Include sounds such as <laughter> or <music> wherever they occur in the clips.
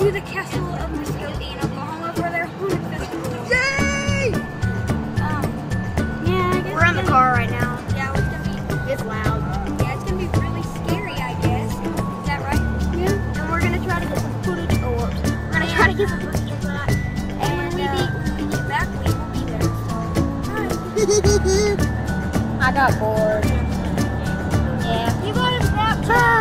to the castle of Muskogee in Oklahoma for their haunted festival. Yay! Um, yeah, I guess We're in the car right now. Yeah, it's gonna be It's loud. yeah, it's gonna be really scary, I guess. Is that right? Yeah. And we're gonna try to get some footage or we're gonna try to get some footage of that. And when we uh, be when we get back, we will be there. So, <laughs> I got bored. Yeah. you got a Snapchat?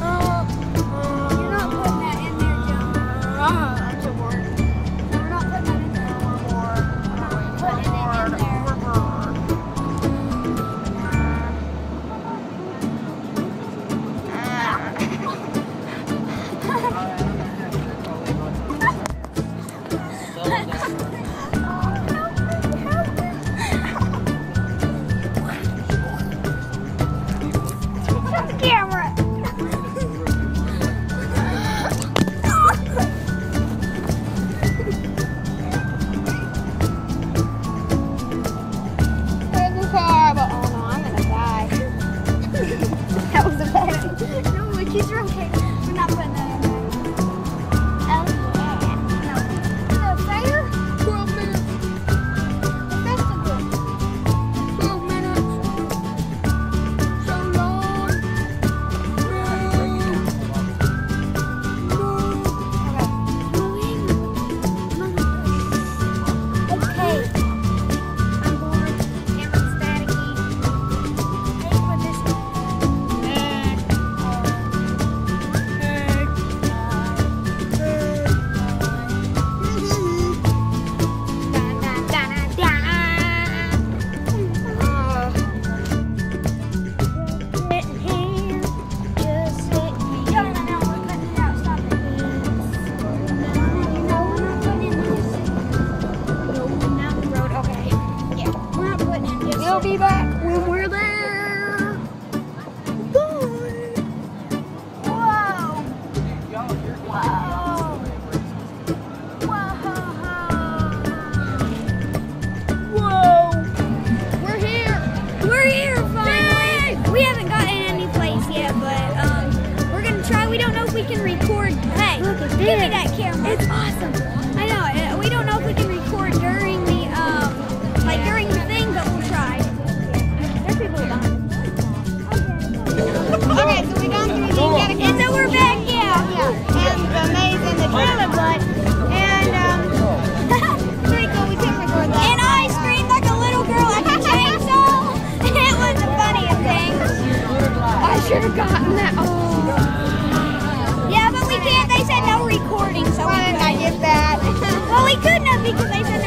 Ah! We'll be back when we're there. Bye. Whoa! We're here. We're here finally. We haven't gotten any place yet, but um, we're gonna try. We don't know if we can record. Hey, Look at give me this. that camera. It's awesome. Should have gotten that. Oh, Yeah, but we can't. They said no recording, so we why didn't I couldn't. get that? Well, we couldn't have because they said